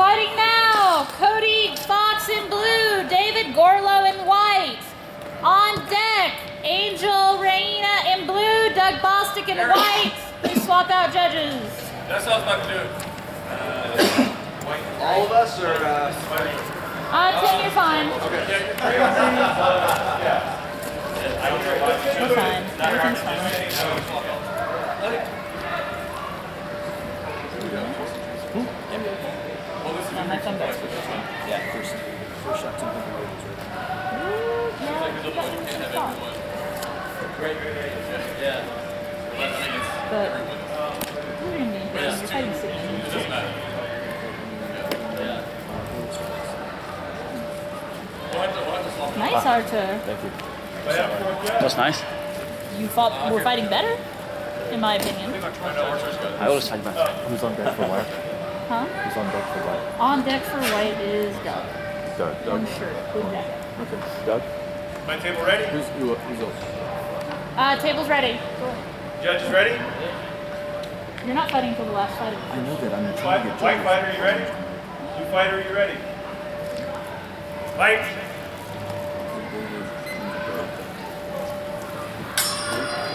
Fighting now, Cody Fox in blue, David Gorlow in white. On deck, Angel Reina in blue, Doug Bostick in white. Please swap out judges. That's what I was about to do. All of us are. Uh, Uh, Tim, you're fine. Okay. You're fine. Everything's fine. No, my phone goes. Yeah, first, first shot, something like Ooh, yeah, you got some good thought. Yeah. But I mean, it's, But you're gonna be in here. You're fighting Sydney. it doesn't matter. Yeah. We'll to, we'll have to. Nice, ah. Arthur. Thank you. That's nice. You fought. Were fighting better, in my opinion. I always fight back. Who's on deck for white? Huh? Who's on deck for white? On deck for white is Doug. Doug. Doug. Unsure. Blue jacket. Okay. Doug. My table ready? Who's who, who's up? Uh, table's ready. Cool. Judges ready? You're not fighting until the last fight of the I know that I'm White, trying to get white judges. fighter, you ready? Blue fighter, you ready? Fight!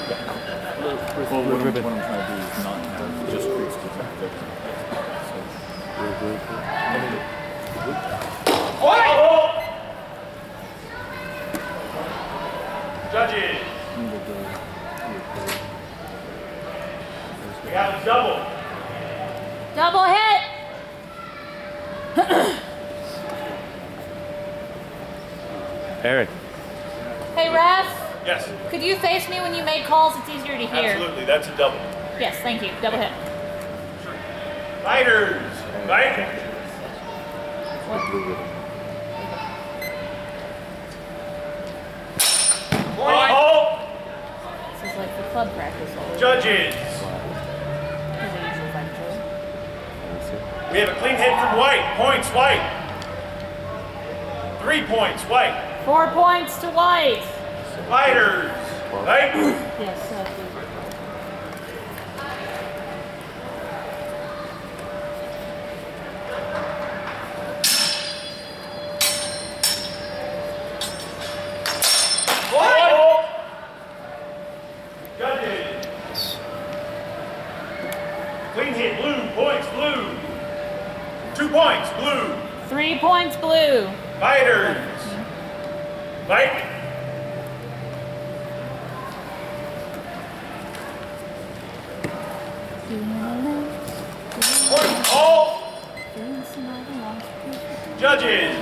Well, what, I'm, what I'm trying to do is not have just creeps to back there. So, we're good. Fight! Judges, we have a double. Double hit. Eric. Hey, ref. Yes, Could you face me when you make calls? It's easier to hear. absolutely, that's a double. Yes, thank you. Double hit. Fighters, fight! Point, halt! This is like the club practice. all Judges, Because I usually fight each other. we have a clean hit from white. Points, white. Three points, white. Four points to white. Fighters, fight! Yes, uh, please. Halt! Judges. Clean hit, blue, points, blue. Two points, blue. Three points blue. Fighters. Fight. Point, halt. Judges.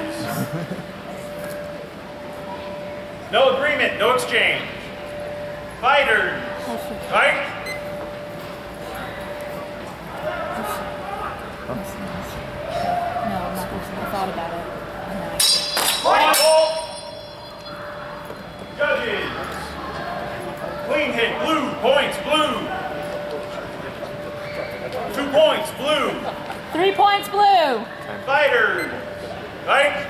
No agreement, no exchange. Fighters. Fight. No, I'm not listening. I thought about it. And then I did. Point, halt. Judges. Clean hit, blue, points, blue. Two points, blue. Three points blue. Fighters. Fight.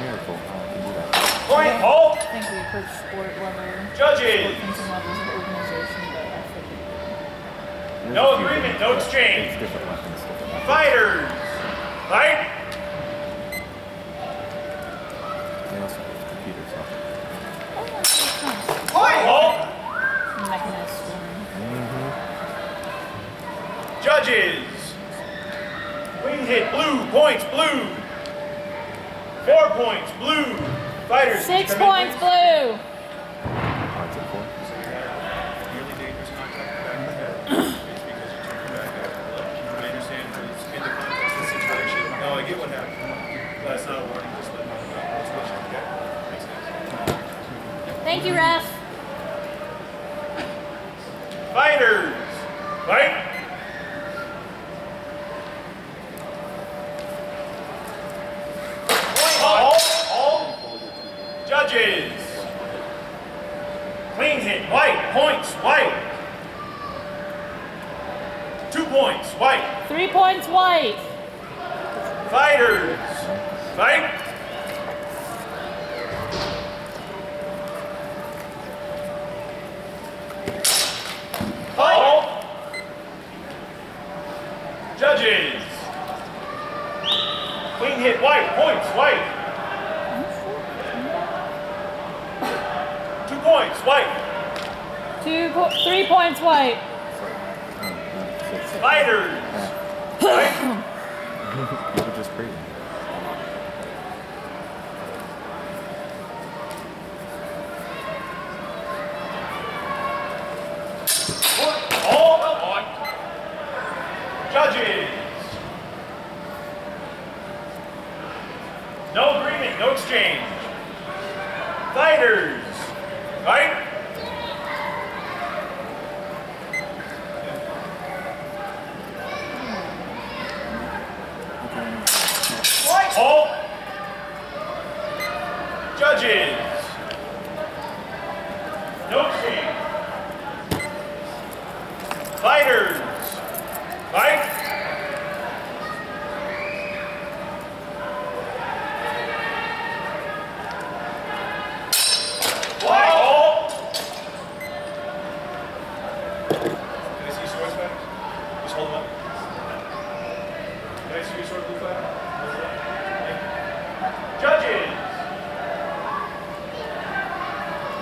Miracle how I can do that. Point, halt. I think we approach sport level, Judges. fencing levels of organization, but I figured There's No agreement, no exchange. Fighters. Fight. They also have computers, so. Point, halt. mechanized scoring. Judges. Clean hit, blue, points, blue. Four points, blue. Fighters. Six points blue. Odds at four. Really dangerous contact back in the head. It's because you took him back out. I understand it's in the context of the situation. Get what happened. But it's not a warning, just let me know. Let's push it, okay? Makes sense. Thank you, ref. Fighters. Fight. All, all judges. Clean hit, white, points, white. Two points, white. Three points white fighters. Fight. Judges. Clean hit, white, points, white. Two points, white. Two, three points, white. Fighters. Fight. Fighters. Right? All. Judges. No exchange. Fighters. Fight. All. Can I see your swords, fighters? Just hold them up. Judges.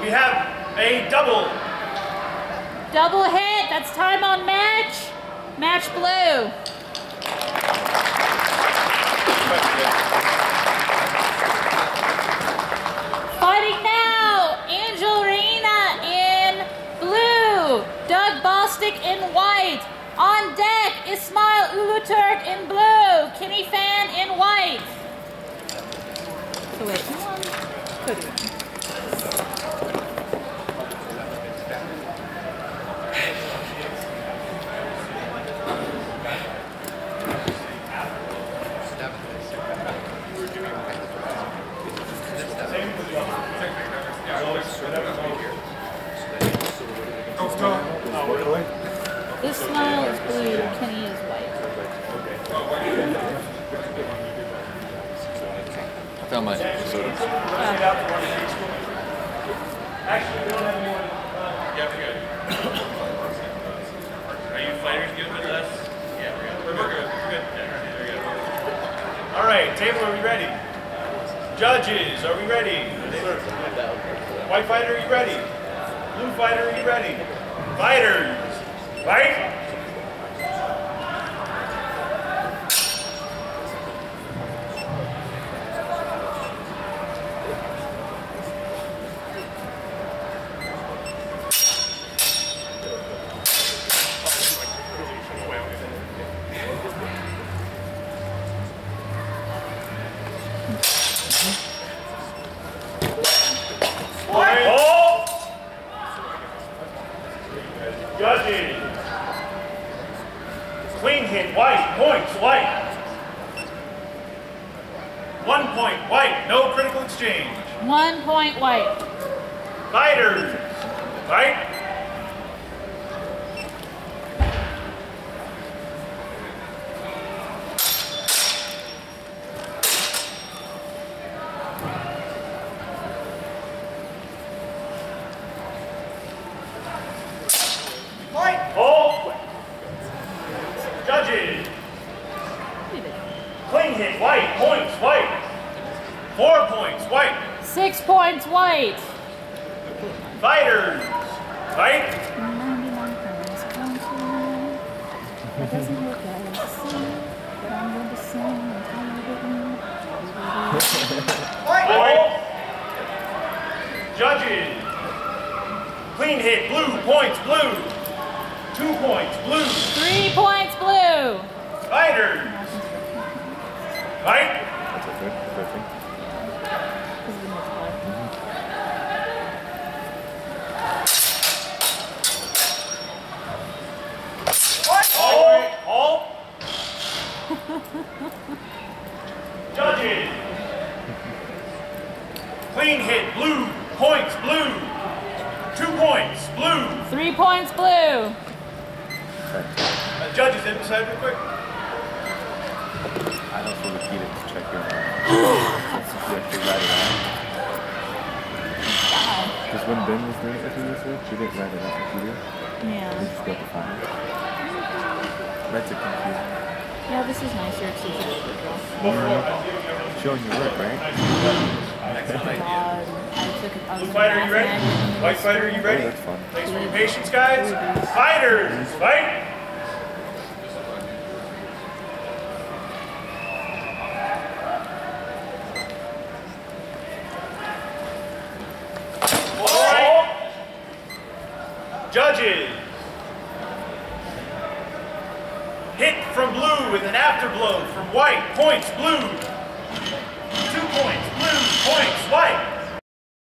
We have a double. Double hit. That's time on match. Match blue. Fighting now, Angel Reina in blue, Doug in white. On deck, Ismail Uluturk in blue, Kenny Fan in white. So wait, who won? Cody won. Ismail is blue, Kenny is white. Found my soda. Are you fighters good with us? All right, table, are we ready? Judges, are we ready? White fighter, are you ready? Blue fighter, are you ready? Fighters, fight! One point, white, no critical exchange. One point white. Fighters, fight. Hold. Judges. Clean hit, white, points, white. Four points, white. Six points white. Fighters, fight. 99 pounds counting. That doesn't look as the same, but I'm going to sing until I get Hold. Judges. Clean hit, blue, points, blue. Two points, blue. Three points blue. Fighters, fight. That's okay. That's okay. This is the multiplier. Hold. Hold. Judges. Clean hit, blue, points, blue. Two points, blue. Three points blue. Uh, judges, hit inside real quick. I don't feel the key to check your since you actually write it out. Because when Ben was doing it with you this week, she didn't write it out like you did. You Yeah. just got the file. That's a confusing. Yeah, this is nicer. It's easy to draw. Showing your work, right? God, I took a, I was Blue in fighter, you ready? White fighter, are you ready? Oh, that's. Thanks for your patience, guys. Fighters, fight! All right. Judges. Hit from blue with an afterblow from white. Points blue.